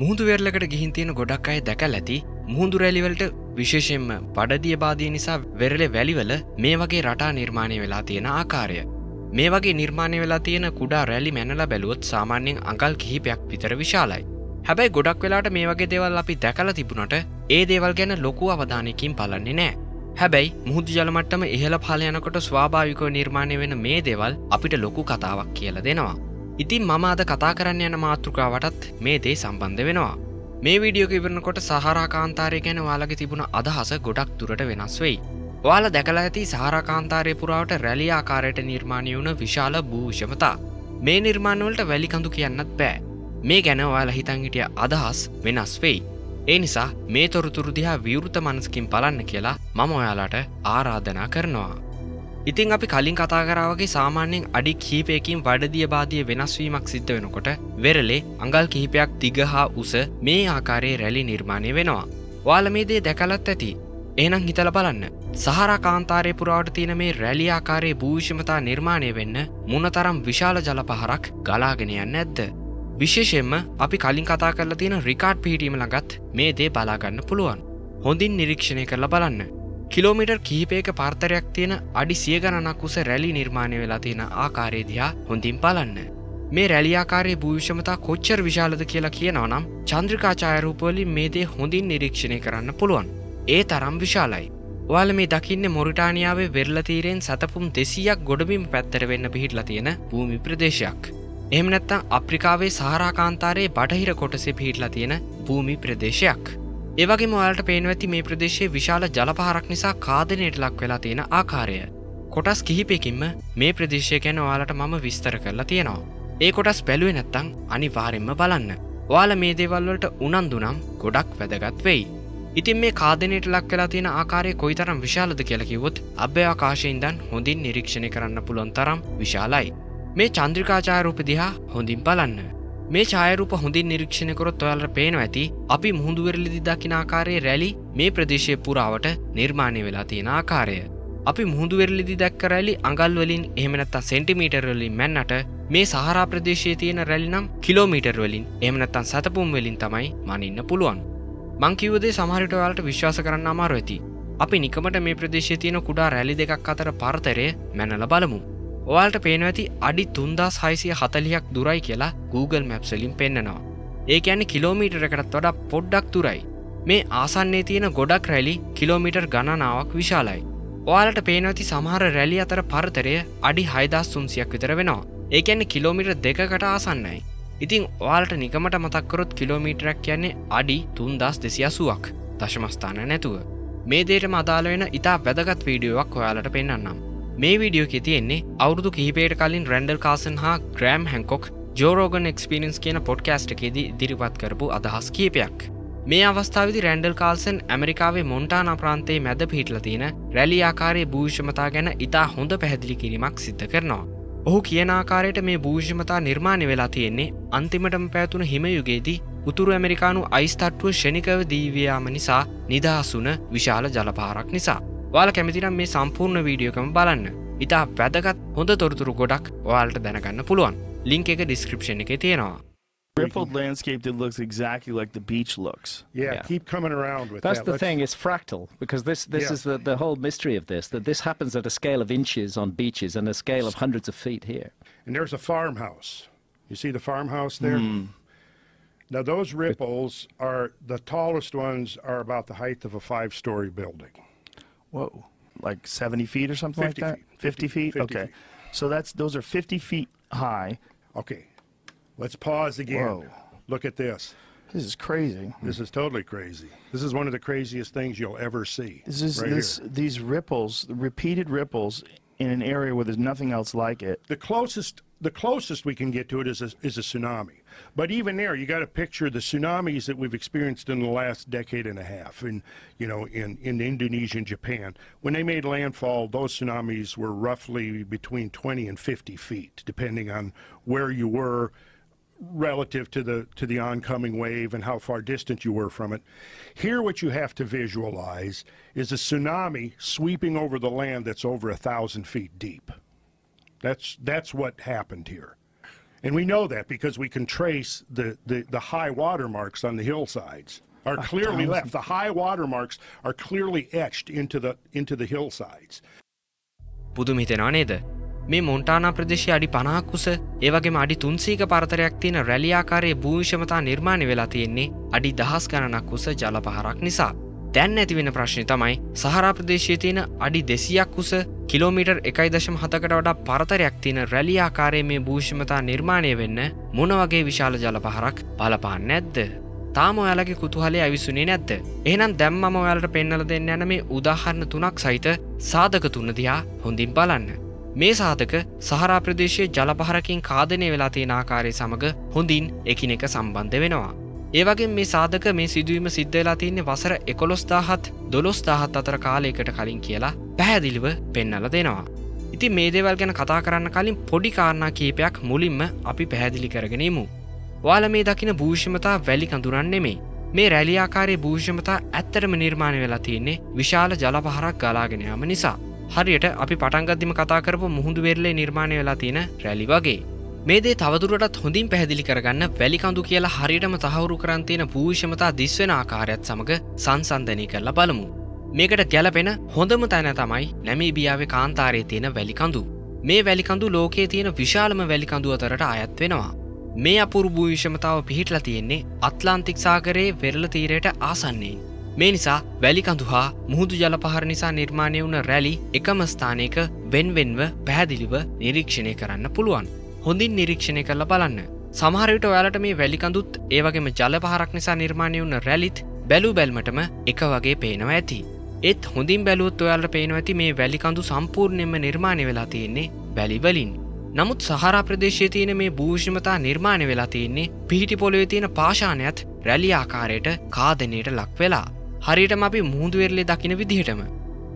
මුහුදු වෙරලකට ගිහින් තියෙන ගොඩක් අය දැකල් ඇති මුහුදු රැලිවලට විශේෂෙන්ම බඩදිය බාධය නිසා වෙරලෙ වැලිවල මේ වගේ රටා නිර්මාණය වෙලා තියෙන ආකාරය. මේ වගේ නිර්මාණය වෙලා තියෙන කුඩා රැලි මැනල බැලුවොත් සාමාන්‍යයෙන් අඟල් කිහිපයක් විතර විශාලයි. හැබැයි ගොඩක් වෙලාට මේ වගේ දෙවල් අපි දැකල තිබුණට ඒ දේවල් ගැන ලොකු අවධානයකින් පලන්නේ නෑ. හැබැයි මුහුදු ජලමට්ටම ඉහළ පලයනකොට ස්වාභාවිකෝ නිර්මාණය වෙන මේ දේවල් අපිට ලොකු කතාවක් කියල දෙනවා. ඉතින් මම අද කතා කරන්න යන මාතෘකාවටත් මේ දේ සම්බන්ධ වෙනවා. මේ වීඩියෝ ඉවරනකොට සහරාකාන්තාරය ගැන වාලගේ තිබුණ අදහස ගොඩක් දුරට වෙනස් වෙයි. වාල දැකලා ඇති සහරකාන්තාරය පුරාවට රැලි ආකාරයට නිර්මාණය වුණ විශාල භූෂමතා. මේ නිර්මාණවලට වැලිකඳු කියන්නත් බෑ. මේ ගැන ඔයාල හිතන් හිටිය අදහස් වෙනස් වෙයි. ඒ නිසා මේ තොරතුරු දිහා විවෘත මනස්කින් පලන්න කියලා මම ඔයාලාට ආරාධනා කරනවා. ඉතින් අපි කලින් කතා කරාවගේ සාමාන්‍යයෙන් අඩි කීපයකින් වඩදිය බාධිය වෙනස්වීමක් සිද්ධ වෙනකොට වෙරලේ අඟල් කිහිපයක් දිග හා උස මේ ආකාරයේ රැලි නිර්මාණය වෙනවා. වාල මේ දේ දැකලත් ඇති. ඒනම් හිතල බලන්න. සහරා කාන්තාරය පුරාවට තියෙන මේ රැලි ආකාරයේ භූෂමතා නිර්මාණය වෙන්න මුණතරම් විශාල ජලපහරක් ගලාගෙනයන්න ඇද්ද. විශේෂෙන්ම අපි කලින් කතා කරලා තියෙන රිකාඩ් පිහිටීම ළඟත් මේ දේ බලාගන්න පුළුවන්. හොඳින් නිරීක්ෂණය කරලා බලන්න. කිලෝමිටර් කීපයක පර්තරයක් තියෙන අඩි සිය ගණනක් උස රැලි නිර්මාණය වෙලා තියෙන ආකාරයේදයා හොඳින් බලන්න. මේ රැලියාකාරයේ භූෂමතා කොච්චර විශාලද කියලා කියනවා නම් චන්ද්‍රිකාචායරූපවලින් මේ දේ හොඳින් නිරීක්ෂණය කරන්න පුළුවන්. ඒ තරම් විශාලයි. ඔයාල මේ දකින්න මොරිටානියාවේ වෙරලතීරයෙන් සතපුම් දෙසියක් ගොඩබිම් පැත්තර වෙන්න පිහිටල තියෙන භූමි ප්‍රදේශයක්. එහම නැත්තං අප්‍රිකාවේ සහරාකාන්තාරයේ බටහිර කොටසේ පිහිටලා තියෙන භූමි ප්‍රදේශයක්. ඒවගේ මොයාලට පේනවඇති මේ ප්‍රදේශයේ විශාල ජලපහරක් නිසා කාදනයට ලක් වෙලා තියෙන ආකාරය. කොටස් කිහිපයකින්ම මේ ප්‍රදේශය ගැන ඔයාලට මම විස්තර කරලා තියෙනවා. ඒ කොටස් බැලුවේ නැත්තං අනිවාරෙන්ම බලන්න. ඔයාල මේ දේවල්වලට උනන්දුනම් ගොඩක් වැදගත් වෙයි. ඉතින් මේ කාදනයට ලක් වෙලා තියෙන ආකාරය කොයිතරම් විශාලද කියලකිවොත් අභ්‍යවකාශයෙන්දන් හොඳින් නිරීක්ෂණය කරන්න පුළොන් තරම් විශාලයි. මේ චන්ද්‍රිකාචාරූප දිහා හොඳින් බලන්න. මේ ඡායරූප හොඳින් නිරීක්ෂණකොරොත් ඔයාලට පේනවා ඇති අපි මුහුදුවෙරලිදි දකින ආකාරයේ රැලි මේ ප්‍රදේශය පුරාවට නිර්මාණය වෙලා තියෙන ආකාරය. අපි මුහුදුවෙරලිදි දැක්ක රැලි අඟල්වලින් එහෙමනත්තා සෙන්ටිමීටර්වලින් මැන්නට මේ සහරා ප්‍රදේශයේ තියෙන රැලිනම් කිලෝමීටර්වලින් එහමනත්තන් සතපුම් වලින් තමයි මනින්න පුළුවන්. මංකිවදේ සමහරිට ඔයාලට විශ්වාස කරන්න අමාරු ඇති. අපි නිකමට මේ ප්‍රදේශය තියෙන කුඩා රැලි දෙකක් අතර පරතරය මැනල බලමු. ඔයාලට පේන ඇති අඩි තුන්දස් හයිසිය හතලියක් දුරයි කියලා Google මැප්සලින් පෙන්න්නනවා. ඒ ඇනි කිලෝමීටරකටත් වඩා පොඩ්ඩක් තුරයි. මේ ආසන්නේ තියෙන ගොඩක් රැලි කිලෝමිටර් ගණනාවක් විශාලයි. ඔයාලට පේනවති සමහර රැලි අතර පරතරය අඩි හයිදස් සුන්සියක් විතර වෙනවා. ඒකැන්නේ කිලෝමිටර් දෙකට ආසන්නයි. ඉතින් ඔයාලට නිකමට මතක්කරොත් කිලෝමීටරක් කියන්නේ අඩි තුන්දස් දෙසියසුවක් දශමස්ථාන නැතුව. මේ දේට මදාල වෙන ඉතා වැදගත් වීඩියෝවක් ඔයාලට පෙන්න්නම්. මේ වීඩියෝ තියෙන්නේ අවුදු කිහිපේට කලින් රැන්ඩල් කාසන් හා ග්‍රෑම් හැංකොක් ජෝරෝගන් එක්ස්පිරියන්ස් කියන පොඩ්කෑස්ට් එකේදී දිරිපත් කරපු අදහස් කීපයක්. මේ අවස්ථාවදි රැන්ඩල් කාල්සන් ඇමරිකාවේ මොන්ටානා ප්‍රාන්තයේ මැද පිහිටල තියෙන රැලි ආකාරයේ භූෂමතා ගැන ඉතා හොඳ පැහැදිලි කිරීමක් සිද්ධ කරනවා. ඔහු කියන ආකාරයට මේ භූෂමතා නිර්මාණය වෙලා තියෙන්නේ අන්තිමටම පැතුන හිමයුගේදී උතුරු ඇමරිකානු අයිස්තට්ටුව ෂණිකව දීවයාම නිසා නිදහසුන විශාල ජලපාරක් නිසා. වාල කැමතිනම් මේ සම්පූර්ණ වීඩියෝකම බලන්න ඉතා වැදගත් හොඳ තොරතුරු ගොඩක් ඔයාලට දැනගන්න පුළුවන් ලිංක එක ඩිස්ක්‍රපෂන් එක තියෙනවා rippled landscape that looks exactly like the beach looks. Yeah, Yeah. keep coming around with That's that. the Let's- thing, it's fractal, because this, this Yeah. is the, the whole mystery of this, that this happens at a scale of inches on beaches and a scale of hundreds of feet here. And there's a farmhouse. You see the farmhouse there? Now, those ripples are the tallest ones are about the height of a five story building. Whoa. Like 70 feet or something 50 like that? feet. 50 feet? 50 okay. feet. So that's those are 50 feet high. Okay, let's pause again. Whoa. Look at this. This is crazy. This is totally crazy. This is one of the craziest things you'll ever see. This is right this here. these ripples, repeated ripples in an area where there's nothing else like it. The closest, the closest we can get to it is a, is a tsunami. But even there, you got to picture the tsunamis that we've experienced in the last decade and a half, in you know, in in Indonesia and Japan. When they made landfall, those tsunamis were roughly between 20 and 50 feet, depending on where you were relative to the to the oncoming wave and how far distant you were from it. Here, what you have to visualize is a tsunami sweeping over the land that's over a thousand feet deep. That's that's what happened here. And we know that because we can trace the, the, the high water marks on the hillsides are clearly left. The high water marks are clearly etched into the, into the hillsides. පුදුමිතෙනවා නේද. මේ මොන්ටානා ප්‍රදේශය අඩි පනාකුස ඒවගේ අඩි තුන්සීක පරතරයක් තියෙන රැලියාකාරයේ භූෂමතා නිර්මාණය වෙලා තියෙන්නේ අඩි දහස් ගණනක් කුස ජල පහරක් නිසා. දැන් ඇතිවෙන ප්‍රශ්නය තමයි සහරා ප්‍රදේශය තියෙන අඩි දෙසියක් කුස කිලෝමිටර් එකයි දශම හතකට වඩා පරතරයක් තියෙන රැලියාකාරය මේ භූෂමතා නිර්මාණය වෙන්න මොන වගේ විශාල ජල පහරක් බලපාන්න නැද්ද. තාම ඔයාලගේ කුතුහලේ ඇවිසුනේ නැද්ද. එහෙනම් දැම්මම ඔයාලට පෙන්නල දෙන්න යන මේ උදාහරණ තුනක් සහිත සාධක තුන්න දිහා හොඳින් බලන්න. මේ සාධක සහරා ප්‍රදේශයේ ජලපහරකින් කාදනය වෙලා තියෙන ආකාරය සමඟ හොඳින් එකිනෙක සම්බන්ධ වෙනවා. ඒවගේ මේ සාධක මේ සිදුවීම සිද්ධ වෙලා තියන්නේ වසර එකොළොස්දාහත් දොළොස්දාහත් අතර කාලයකට කලින් කියලා පැහැදිලිව පෙන්නල දෙනවා. ඉති මේ දේවල් ගැන කතා කරන්න කලින් පොඩි කාරණා කීපයක් මුලින්ම අපි පැහැදිලි කරගෙනීමු. වාල මේ දකින භූෂමතා වැලි කඳුරන් නෙමේ. මේ රැලියාකාරයේ භූෂමතා ඇත්තටම නිර්මාණය වෙලා තියන්නේ විශාල ජලපහරක් ගලාගෙනයාම නිසා. හරියට අපි පටන්ගද්දිම කතා කරපු මුහුදු වෙරලේ නිර්මාණය වෙලා තියෙන රැලි වගේ. මේ දේ තවදුරටත් හොඳින් පැහැදිලි කරගන්න වැලිකඳු කියලා හරියටම තහවුරු කරන්තියෙන භූෂමතා දිස්වෙන ආකාරයත් සමඟ සංසන්ධනය කරලා බලමු. මේකට ගැලපෙන හොඳම තැන තමයි නැමීබියාවේ කාන්තාරයේ තියෙන වැලිකඳු. මේ වැලිකඳු ලෝකයේ තියෙන විශාලම වැලිකඳු අතරට අයත් වෙනවා. මේ අපුරු භූවිෂමතාව පිහිටලා තියෙන්නේ අත්ලාන්තික් සාගරයේ වෙරල තීරයට ආසන්නයෙන්. මේ නිසා වැලිකඳු හා මුහුදු ජලපහර නිසා නිර්මාණය වුණ රැලි එකම ස්ථානයක වෙන්වෙන්ව පැහැදිලිව නිරීක්ෂණය කරන්න පුළුවන්. හොඳින් නිරීක්ෂණය කරල බලන්න. සමහරවිට ඔයාලට මේ වැලිකඳුත් ඒවගේම ජලපහරක් නිසා නිර්මාණය වුණ රැලිත් බැලූ බැල්මටම එක වගේ පේනවා ඇති. ඒත් හොඳින් බැලුත් ඔයාලට පේනවා ඇති මේ වැලිකඳු සම්පූර්ණයෙන්ම නිර්මාණය වෙලා තියෙන්නේ බැලිවලින්. නමුත් සහරා ප්‍රදේශය තියෙන මේ භූෂමතා නිර්මාණය වෙලා තියෙන්නේ පිහිටි පොළොවේ තියෙන පාශානයත් රැලි ආකාරයට කාදනයට ලක් වෙලා. හරියටම අපි මුහුදුවෙරලේ දකින විදිහටම.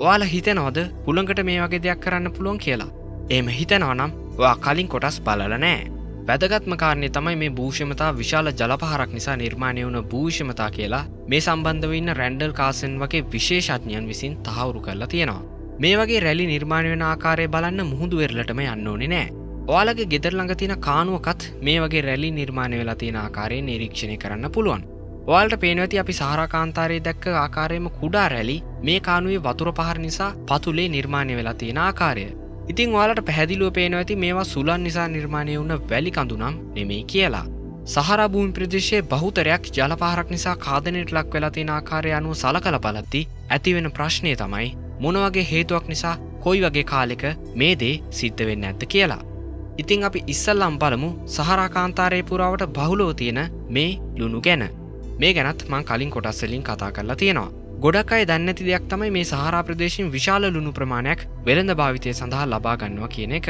ඔයාල හිතනවද පුළඟට මේ වගේ දෙයක් කරන්න පුළුවන් කියලා. එම හිතනවනම් වා කලින් කොටස් බලල නෑ. වැදගත්ම කාරණය තමයි මේ භූෂමතා විශාල ජලපහරක් නිසා නිර්මාණය වුණ භූෂමතා කියලා මේ සම්බන්ධවන්න රැන්ඩල් කාසන් වගේ විශේෂඥයන් විසින් තහවුරු කරලා තියෙනවා. මේ වගේ රැලි නිර්මාණය වෙන ආකාරය බලන්න මුහුදු වෙරලටම යන්න ඕනේ නෑ. ඔයාලගේ ගෙදර ළඟ තියෙන කානුවකත් මේ වගේ රැලි නිර්මාණය වෙලා තියෙන ආකාරය නිරීක්ෂණය කරන්න පුළුවන්. ඔයාලට පේනවති අපි සාරකාන්තාරයේ දැක්ක ආකාරයම කුඩා රැලි මේ කානුවේ වතුර පහර නිසා පතුලේ නිර්මාණය වෙලා තියෙන ආකාරය. ඉතින් ඔයාලට පැහැදිලුව පේනව ඇති මේවා සුලන් නිසා නිර්මාණය වුණ වැලි කඳුනම් නෙමෙයි කියලා. සහරභූමි ප්‍රදේශයේ බහුතරයක් ජලපාරක් නිසා කාදනයට ලක් වෙලා තියෙන ආකාරය අනුව සලකල බලද්දි ඇතිවෙන ප්‍රශ්නය තමයි මොනවගේ හේතුවක් නිසා කොයි වගේ කාලෙක මේ දේ සිද්ධ වෙන්න ඇත්ත කියලා. ඉතිං අපි ඉස්සල්ලම් බලමු සහරාකාන්තාරය පුරාවට බහුලෝ තියෙන මේ ලුණු ගැන. මේ ගැනත් මං කලින් කොටස්සලින් කතා කරලා තියෙනවා. ගොඩක් අය දන්නඇති දෙයක් තමයි මේ සහරා ප්‍රදේශින් විශාල ලුණු ප්‍රමාණයක් වෙළඳ භාවිතය සඳහා ලබා ගන්නවා කියන එක.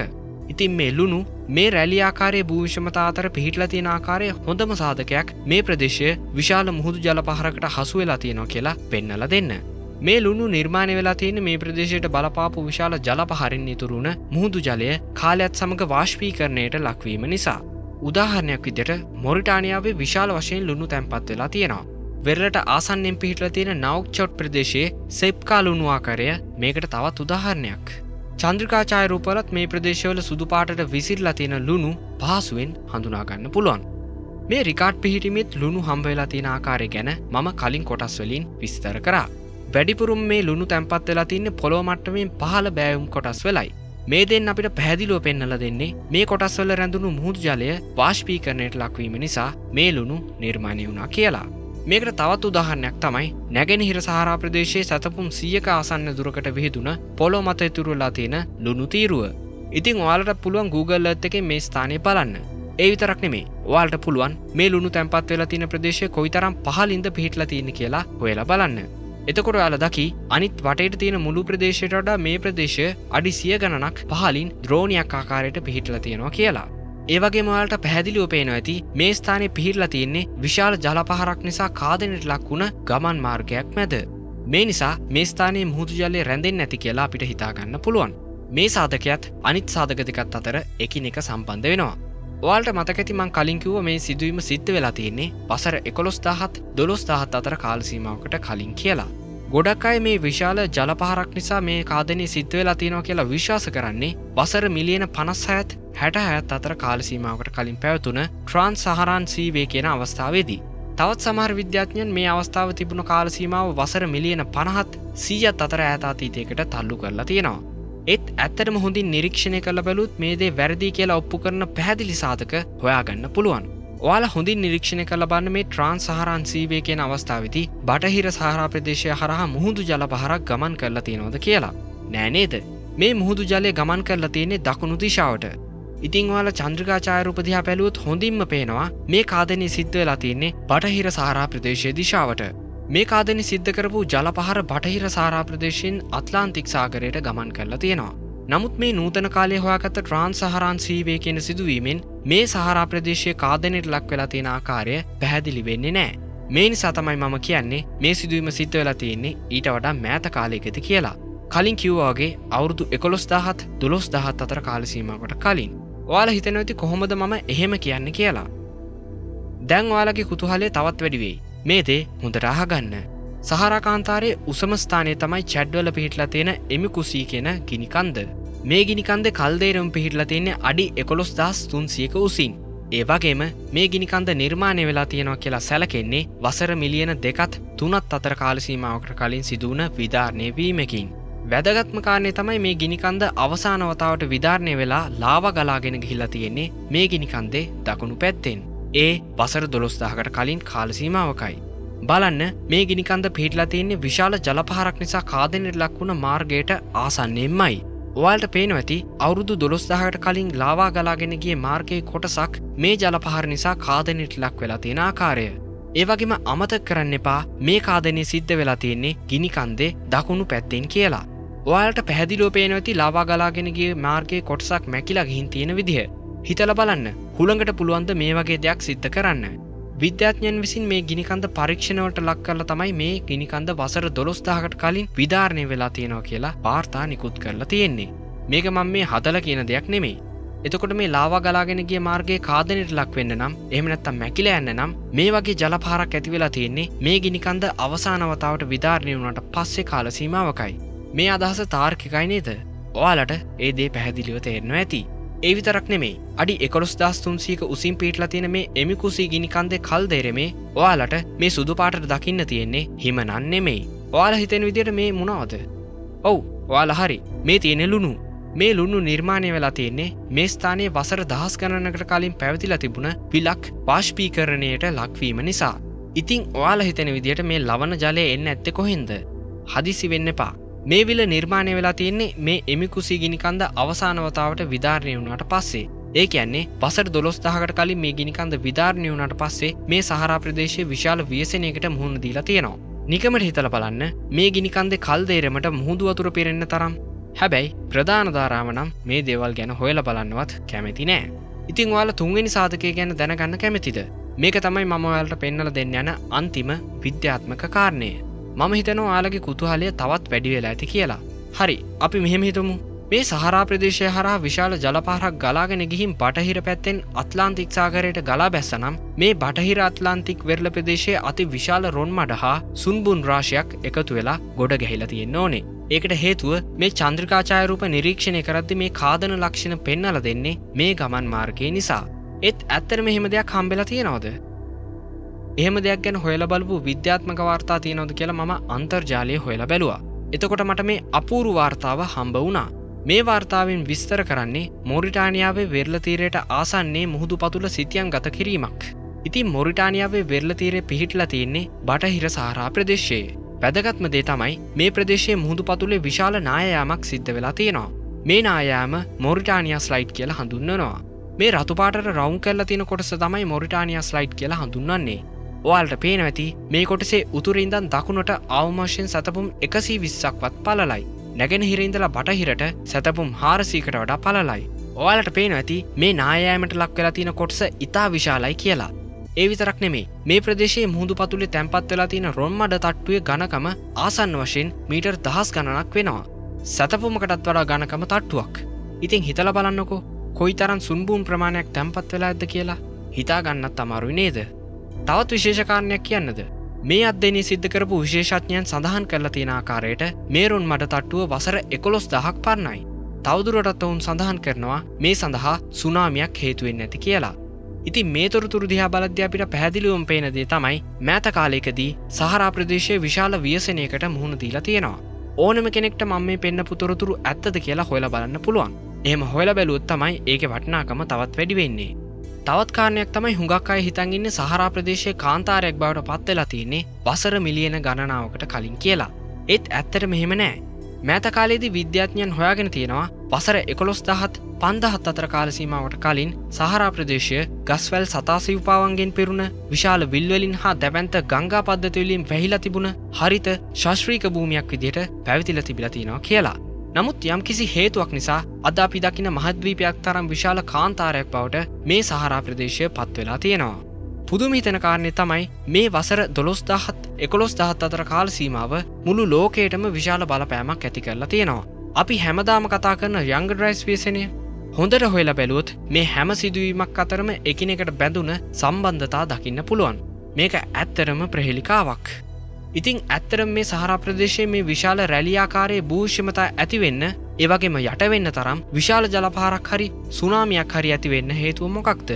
ඉතින් මේ ලුණු මේ රැලියාකාරය භූෂමතා අතර පිහිටල තියෙන ආකාරය හොඳම සාධකයක් මේ ප්‍රදේශය විශාල මුහුදු ජල පහරකට හසු වෙලා තියෙනවා කියලා පෙන්නල දෙන්න. මේ ලුණු නිර්මාණය වෙලා තියෙන මේ ප්‍රදේශයට බලපාපු විශාල ජලපහරින් ඉතුරුණ මුහුදු ජලය කාලයත් සමඟ වාශ්පීකරණයට ලක්වීම නිසා. උදාහරණයක් විදිට මොරිටානියාවේ විශාල වශයෙන් ලුණු තැන්පත් වෙලා තියෙනවා. වෙරලට ආසන්නෙන් පිහිටල තියෙන නෞක්චොට් ප්‍රදේශයේ සෙප්කා ලුණුවාකරය මේකට තවත් උදාහරණයක්. චන්ද්‍රකාචායරූපලත් මේ ප්‍රදේශවල සුදුපාටට විසිරලා තියෙන ලුණු පහසුවෙන් හඳුනාගන්න පුළුවන්. මේ රිකාඩ් පිහිටිමිත් ලුණු හම්බවෙලා තියෙන ආකාරය ගැන මම කලින් කොටස්වලින් විස්තර කරා. වැඩිපුරුම් මේ ලුණු තැන්පත් වෙලා තින්න පොළොමට්ටමින් පහල බෑවුම් කොටස් වෙලයි. මේ දෙන්න අපිට පැදිලුව පෙන්නල දෙන්නේ මේ කොටස්වල රැඳුණු මුහුදු ජලය වාශ්පීකරණයට ලක්වීම නිසා මේ ලුණු නිර්මාණය වුණා කියලා. මේකට තවත් උදාහරණයක් තමයි නැගෙනහිර සහරා ප්‍රදේශයේ සතපුම් සියක ආසන්න දුරකට විහිදුන පොලො මත ඉතුරුලා තියෙන ලුණු තීරුව. ඉතින් ඔයාලට පුළුවන් Google ඇත් එක මේ ස්ථානය බලන්න. ඒ විතරක් නෙමේ ඔයාලට පුළුවන් මේ ලුණු තැන්පත් වෙලා තියෙන ප්‍රදේශය කොයිතරම් පහලින්ද පිහිටලා තියෙන කියලා හොයලා බලන්න. එතකොට යාල දකි අනිත් වටේට තියෙන මුළු ප්‍රදේශයට වඩා මේ ප්‍රදේශය අඩි සිය ගණනක් පහලින් ද්‍රෝණයක් ආකාරයට පිහිටල තියෙනවා කියලා. ඒවගේ මවලට පැහැදිලිව පේනවා ඇති මේ ස්ථානය පිහිටලා තියන්නේ විශාල ජලපහරක් නිසා කාදනයට ලක් වුණ ගමන් මාර්ගයක් මැද. මේ නිසා මේ ස්ථානයේ මුහුදු ජලය රැඳෙන් නැති කියලා අපිට හිතාගන්න පුළුවන්. මේ සාධකයත් අනිත් සාධකතිකත් අතර එකින එක සම්බන්ධ වෙනවා. ඔයාලට මතකැති මං කලින්කිව මේ සිදුවීම සිද්ධ වෙලා තියන්නේ පසර එකොළොස් දාහත් දොළොස් දාහත් අතර කාලසීමාවකට කලින් කියලා. ගොඩක් අය මේ විශාල ජලපහරක් නිසා මේ කාදනය සිද්ධ වෙලා තියෙනවා කියලා විශ්වාස කරන්නේ වසර මිලියන පනස් හැත් හැට හැත් අතර කාලසීමාවකට කලින් පැවතුන ට්‍රාන්ස් සහරන් සීවේ කියන අවස්ථාවේදී. තවත් සමහර විද්‍යාඥයන් මේ අවස්ථාව තිබුණු කාලසීමාව වසර මිලියන පණහත් සීයත් අතර ඇතාතීතයකට තල්ලු කරලා තියෙනවා. එත් ඇත්තටම හොඳින් නිරීක්ෂණය කළ බැලුත් මේ දේ වැරදි කියලා ඔප්පු කරන පැහැදිලි සාධක හොයාගන්න පුළුවන්. ඔයාල හොඳින් නිරීක්ෂණය කළ බන්න මේ ට්‍රාන්ස් සහරන් සීවේ කියන අවස්ථාවති බටහිර සහරා ප්‍රදේශය හරහා මුහුදු ජල පහරක් ගමන් කරලා තියෙනවද කියලා. නෑනේද මේ මුහුදු ජලය ගමන් කරලා තියෙන්නේ දකුණු දිශාවට. ඉතිං වාල චන්ද්‍රකාචායරූපදිහා පැලුවොත් හොඳින්ම පේනවා මේ කාදනය සිද්ධ වෙලා තින්නේ බටහිර සාරා ප්‍රදේශය දිශාවට. මේ කාදනි සිද්ධ කරපු ජලපහර බටහිර සාරා ප්‍රදේශයෙන් අත්ලාන්තික් සාගරයට ගමන් කරලා තියෙනවා. නමුත් මේ නූතන කාලය හොයාගත ට්‍රාන්ස් සහරන් සීවේ කියෙන සිදුවීමෙන් මේ සහරා ප්‍රදේශය කාදනයට ලක් වෙලා තියෙන ආකාරය පැහැදිලි වෙන්නේ නෑ. මේ නිසා තමයි මම කියන්නේ මේ සිදුවීම සිද්ධ වෙලා තියෙන්නේ ඊට වඩා මෑත කාලයකෙති කියලා. කලින් කිව්වාගේ අවුරුදු එකොළොස් දහත් දොළොස් දහත් අතර කාලසීමකට කලින්. ඔයාල හිතනවති කොහොමද මම එහෙම කියන්න කියලා. දැන් වාලගේ කුතුහලේ තවත් වැඩිවෙයි. මේ දේ හොඳට අහගන්න. සහරකාන්තාරයේ උසම ස්ථානය තමයි චැඩ්වල පිහිටලා තියෙන එමිකුසී කියෙන ගිනිකන්ද. මේ ගිනිකන්ද කල්දේරම් පිහිටලා තියෙන්නේ අඩි එකොළොස් දස් තුන්සියක උසින්. ඒවගේම මේ ගිනිකන්ද නිර්මාණය වෙලා තියෙනවා කියලා සැලකෙන්නේ වසර මිලියන දෙකත් තුනත් අතර කාලසීමාවකට කලින් සිදුවන විධාරණය වීමකින්. වැදගත්ම කාරණය තමයි මේ ගිනිකන්ද අවසානවතාවට විධාරණය වෙලා ලාව ගලාගෙන ගිහිල්ලා තියෙන්නේ මේ ගිනිකන්දේ දකුණු පැත්තෙන්. ඒ වසර දොළොස්දාහකට කලින් කාලසීමාවකයි. බලන්න මේ ගිනිකන්ද පිහිටලා තියන්නේ විශාල ජලපහරක් නිසා කාදනයට ලක්වුණ මාර්ගයට ආසන්නයෙන්මයි. ඔයාල්ට පේන ඇති අවුරුදු දොළොස්දාහට කලින් ලාවා ගලාගෙනගේ මාර්ගයේ කොටසක් මේ ජලපහර නිසා කාදනයට ලක් වෙලා තියෙන ආකාරය. ඒවගේම අමතක් කරන්න එපා මේ කාදනය සිද්ධ වෙලා තියෙන්නේ ගිනිකන්දේ දකුණු පැත්තෙන් කියලා. ඔයාලට පැහැදිලෝ පේනවති ලාවා ගලාගෙනගේ මාර්ගයේ කොටසක් මැකිලා ගිහින් තියෙන විදිහ. හිතල බලන්න හුළඟට පුළුවන්ද මේ වගේ දෙයක් සිද්ධ කරන්න. විද්‍යාඥයන් විසින් මේ ගිනිකන්ද පරීක්ෂණවට ලක් කරලා තමයි මේ ගිනිකන්ද වසර දොළොස්දාහකට කලින් විධාරණය වෙලා තියෙනවා කියලා පාර්තා නිකුත් කරලා තියෙන්නේ. මේක මං මේ හදල කියන දෙයක් නෙමෙයි. එතකොට මේ ලාවා ගලාගෙනගේ මාර්ගයේ කාදනයට ලක් වෙන්න නම් එහමනත්තම් මැකිල යන්න නම් මේ වගේ ජලපාරක් ඇතිවෙලා තියෙන්නේ මේ ගිනිකන්ද අවසානවතාවට විධාරණය වුණට පස්සේ කාලසීමාවකයි. මේ අදහස තාර්කිකයි නේද. ඔයාලට ඒ දේ පැහැදිලිව තේරනවා ඇති. ඒ විතරක් නෙමේ අඩි එකොස් දස්තුන්සීක උසින් පිටලා තියෙන මේ එමිකුසී ගිනිකන්දේ කල් දෙරෙමේ ඔයාලට මේ සුදු පාටට දකින්න තියෙන්නේ හිමනන් නෙමෙයි. ඔයාල හිතෙන විදියට මේ මුණාවද. ඔව් ඔයාල හරි මේ තියෙනෙ ලුණු මේ ලුණු නිර්මාණය වෙලා තියෙන්නේ මේ ස්ථානයේ වසර දහස් ගණනකට කලින් පැවතිලා තිබුණ පිලක් පාශ්පීකරණයට ලක්වීම නිසා. ඉතිං ඔයාල හිතෙන විදියට මේ ලවන ජලය එන්න ඇත්තෙ කොහෙන්ද. හදිසි වෙන්න එපා මේ විල නිර්මාණය වෙලා තියෙන්නේ මේ එමිකුසි ගිනිකන්ද අවසානවතාවට විධාරණය වුණට පස්සේ ඒ කියන්නේ පසට දොස්දාහකට කලින් මේ ගිනිකන්ද විධාරණය වුණට පස්සේ මේ සහරා ප්‍රදේශය විශාල ව්‍යසනයකට මුහුණ දීලා තියෙනවා. නිකමට හිතල බලන්න මේ ගිනිකන්ද කල්දේරමට මුහුදු වතුර පෙරෙන්න්න තරම් හැබැයි ප්‍රධානධාරාව නම් මේ දේවල් ගැන හොයල බලන්නවත් කැමැති නෑ. ඉතිං වාල තුන්වෙනි සාධකය ගැන දැනගන්න කැමැතිද. මේක තමයි මමවලට පෙන්නල දෙන්න යන අන්තිම විද්‍යාත්මක කාරණය. මම හිතනවා යාලගේ කුතුහලය තවත් වැඩි වෙලා ඇති කියලා. හරි අපි මෙහෙම හිතමු මේ සහරා ප්‍රදේශය හරා විශාල ජලපාරක් ගලාගෙන ගිහින් බටහිර පැත්තෙන් අත්ලාන්තික්සාගරයට ගලා බැස්සනම් මේ බටහිර අත්ලාන්තික් වෙරල ප්‍රදේශය අති විශාල රොන් මඩ හා සුන්බුන් රාශයක් එකතු වෙලා ගොඩ ගැහිලා තියෙන්න ඕනේ. ඒකට හේතුව මේ චන්ද්‍රකාචායරූප නිරීක්ෂණය කරද්දි මේ කාදන ලක්ෂණ පෙන්නල දෙන්නේ මේ ගමන් මාර්ගය නිසා. එත් ඇත්තර මෙහෙම දෙයක් හම්බෙලා තියෙනවද එහෙම දෙයක් ගැන හොයල බලපු විද්‍යාත්මක වාර්තා තියෙනවද කියලා මම අන්තර්ජාලය හොයලා බැලවා. එතකොට මට මේ අපූරු වාර්තාව හම්බ වුණා. මේ වාර්තාවෙන් විස්තර කරන්නේ මොරිටානියාවේ වෙරලතීරයට ආසන්නේ මුහුදු පතුල සිතියන් ගත කිරීමක්. ඉතින් මොරිටානියාවේ වෙරලතීරය පිහිටලා තියෙන්නේ බටහිර සාරා ප්‍රදේශයේ. පැදගත්ම දේ තමයි මේ ප්‍රදේශයේ මුහුදු පතුලේ විශාල නායයාමක් සිද්ධ වෙලා තියෙනවා. මේ නායාම මොරිටානියා ස්ලයිට් කියලා හඳුන්වනවා. මේ රතුපාට රවුන් කල්ල තියෙන කොටස තමයි මොරිටානියා ස්ලයිට් කියලා හඳුන්වන්නේ ඔයාල්ට පේනවැති මේ කොටසේ උතුරින්දන් දකුණට අවමශයෙන් සතපුම් එකසී විස්සක්වත් පලලයි. නැගෙන හිරඉඳලා බටහිරට සැතපුම් හාරසීකට වඩා පලලයි. ඔයාලට පේන ඇති මේ නායෑමට ලක් වෙලා තියෙන කොටස ඉතා විශාලයි කියලා. ඒ විතරක් නෙමේ මේ ප්‍රදේශයේ මුහුදු පතුලේ තැන්පත් වෙලා තියෙන රොන්මඩ තට්ටුවේ ගණකම ආසන්න වශයෙන් මීටර් දහස් ගණනක් වෙනවා. සැතපුමකටත් වඩා ගණකම තට්ටුවක්. ඉතින් හිතල බලන්නකෝ කොයි තරන් සුන්බූන් ප්‍රමාණයක් තැන්පත් වෙලා ඇද කියලා හිතා ගන්නත් අමාරුයි නේද. තවත් විශේෂකාරණයක් කියන්නද. මේ අධ්‍යනී සිද්ධ කරපු විශේෂඥයන් සඳහන් කරලා තියෙන ආකාරයට මේරුන් මට තට්ටුව වසර එකොළොස් දහක් පරණයි. තවදුරටත් ඔවුන් සඳහන් කරනවා මේ සඳහා සුනාමියක් හේතුවෙන් නැති කියලා. ඉතින් මේ තොරතුරු දිහා බලද්‍ය අපිට පැහැදිලිවම් පේනදේ තමයි මෑත කාලයකදී සහරා ප්‍රදේශය විශාල වියසනයකට මුහුණ දීලා තියෙනවා. ඕනම කෙනෙක්ට මම මේ පෙන්න්න පුතොරතුරු ඇත්තද කියලා හොල බලන්න පුළුවන්. එහම හොල බැලුත් තමයි ඒක වටනාකම තවත් වැඩි වෙන්නේ. තවත් කාරණයක් තමයි හුඟක් අය හිතන්ගන්න සහරා ප්‍රදේශය කාන්තාරයක් බවට පත්වෙලා තියන්නේ වසර මිලියන ගණනාවකට කලින් කියලා. ඒත් ඇත්තට මෙහෙම නෑ මෑතකාලේදී විද්‍යාඥයන් හොයාගෙන තියෙනවා වසර එකොළොස් දහත් පන්දහත් අතර කාලසීමාවට කලින් සහරා ප්‍රදේශය ගස්වැල් සතාසිවපාවන්ගෙන් පිරුණ විශාල විල්වලින් හා දැවන්ත ගංගා පද්ධතිවලින් වැහිලා තිබුණ හරිත ශශ්‍රීක භූමියක් විදියට පැවිතිල තිබිලතිනවා කියලා. නමුත් යම් කිසි හේතුවක් නිසා අද අපි දකින මහද්වීපයක් තරම් විශාල කාන්තාරයක් බවට මේ සහරා ප්‍රදේශය පත්වෙලා තියෙනවා. පුදුමිතන කාරණය තමයි මේ වසර දොළොස්දාහත් එකොළොස් දහත් අතර කාල සීමාව මුළු ලෝකයටම විශාල බලපෑමක් ඇති කරලා තියෙනවා. අපි හැමදාම කතා කරන යංග ඩ්‍රයිස් වේසනය හොඳට හොයලා බැලුවොත් මේ හැම සිදුවීමක් අතරම එකිනෙකට බැඳුන සම්බන්ධතා දකින්න පුළුවන්. මේක ඇත්තරම ප්‍රහෙලිකාවක්. ඉතිං ඇත්තරම් මේ සහරා ප්‍රදේශය මේ විශාල රැලියාකාරයේ භූෂ්‍යමතා ඇතිවෙන්න ඒවගේම යටවෙන්න තරම් විශාල ජලපාරක් හරි සුනාමියක් හරි ඇතිවෙන්න හේතුව මොකක්ද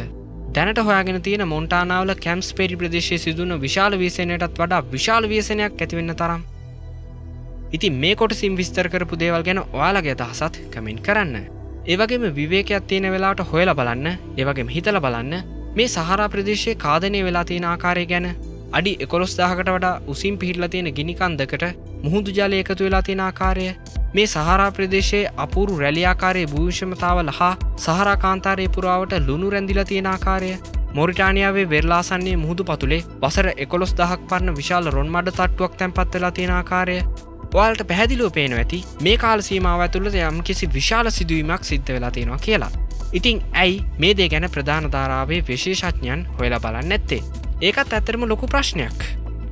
දැනට හොයාගෙන තියෙන මොන්ටානාවල කැම්ස් පෙරි ප්‍රදේශය සිදුවන විශාල වීසනයටත් වඩා විශාල වියසනයක් ඇතිවෙන්න තරම්. ඉති මේ කොට සිම් විස්තර කරපු දේවල් ගැන ඔයාලගේ අදහසත් කමින් කරන්න. ඒවගේම විවේකයක් තියෙන වෙලාට හොයල බලන්න ඒවගේම හිතල බලන්න මේ සහරා ප්‍රදේශය කාදනය වෙලා තියෙන ආකාරය ගැන අඩි එකොළොස් දාහකට වඩා උසින් පිහිල්ල තියෙන ගිනිකන්දකට මුහුදු ජලය එකතු වෙලා තියෙන ආකාරය මේ සහරා ප්‍රදේශයේ අපුරු රැලියාකාරයේ භූෂමතාවල හා සහරා කාන්තාරය පුරාවට ලුණු රැඳිල තියෙන ආකාරය මොරිටානියාවේ වෙරලාසන්නේ මුහුදු පතුලේ වසර එකොළොස් දහක් පරන්න විශාල රොන් මඩ තට්ටුවක් තැන්පත්වෙලා තියෙන ආකාරය ඔයාලට පැහැදිලෝ පේන ඇති මේ කාල සීමාව ඇතුළද යම් කිසි විශාල සිදුවීමක් සිද්ධ වෙලා තියෙනවා කියලා. ඉතිං ඇයි මේ දේ ගැන ප්‍රධානධාරාවේ විශේෂඥයන් හොයලා බලන්න නැත්තේ. ඒකත් ඇත්තරම ලොකු ප්‍රශ්නයක්.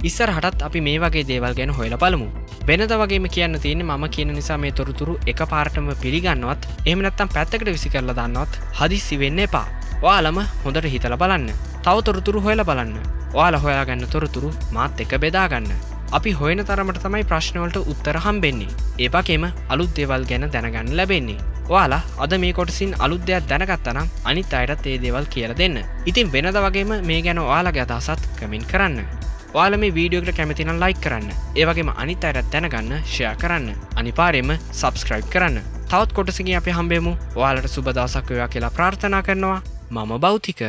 ඉස්සර හටත් අපි මේ වගේ දේවල් ගැන හොයල බලමු. වෙනද වගේම කියන්න තියෙන ම කියන නිසා මේ තොරතුරු එක පාර්ටම පිළිගන්නවත් එමනත්තම් පැත්තකට විසි කරලා දන්නවත් හදිස්සි වෙන්න එපා. වාලම හොඳට හිතල බලන්න. තව තොරතුරු හොයල බලන්න. වාල හොයාගන්න තොරතුරු මාත් එක බෙදාගන්න. අපි හොයන තරමට තමයි ප්‍රශ්නවලට උත්තර හම්බෙන්නේ. ඒපකෙම අලුත් දෙවල් ගැන දැනගන්න ලැබෙන්නේ. වාලා අද මේ කොටසින් අලුත් දෙයක් දැනගත්තනම් අනිත් අයටත් ඒ දේවල් කියල දෙන්න. ඉතින් වෙනද වගේම මේ ගැන ඔයාලගේ අදහසත් කමින් කරන්න. ඔයාල මේ වීඩියෝකට කැමතිනම් ලයි කරන්න ඒවගේම අනිත් අයරත් දැනගන්න ෂයා කරන්න අනිපාරයම සබස්ක්‍රයිබ් කරන්න තවත් කොටසගේ අපි හම්බේමු ඔයාලට සුබදසක් වයා කියලා ප්‍රාර්ථනා කරනවා මම බෞතික